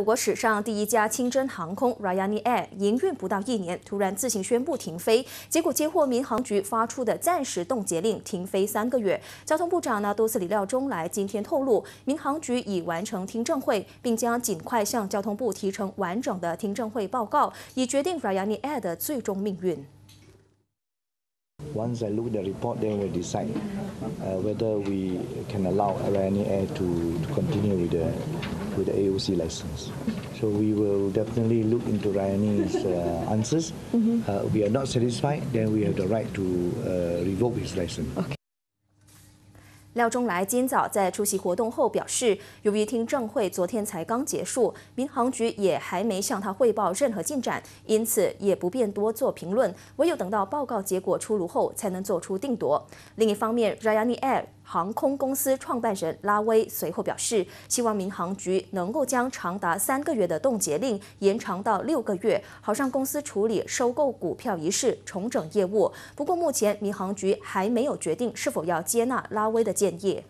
我国史上第一家清真航空 Ryanair 营运不到一年，突然自行宣布停飞，结果接获民航局发出的暂时冻结令，停飞三个月。交通部长呢多次理廖中来今天透露，民航局已完成听证会，并将尽快向交通部提呈完整的听证会报告，以决定 Ryanair 的最终命运。Once I look the report, then we decide whether we can allow Ryanair to continue with the. With the AOC license. So we will definitely look into Ryanair's uh, answers. Mm-hmm. Uh, we are not satisfied, then we have the right to uh, revoke his license. Okay. 廖中来今早在出席活动后表示，由于听证会昨天才刚结束，民航局也还没向他汇报任何进展，因此也不便多做评论，唯有等到报告结果出炉后才能做出定夺。另一方面，Ryanair。航空公司创办人拉威随后表示，希望民航局能够将长达三个月的冻结令延长到六个月，好让公司处理收购股票一事，重整业务。不过，目前民航局还没有决定是否要接纳拉威的建议。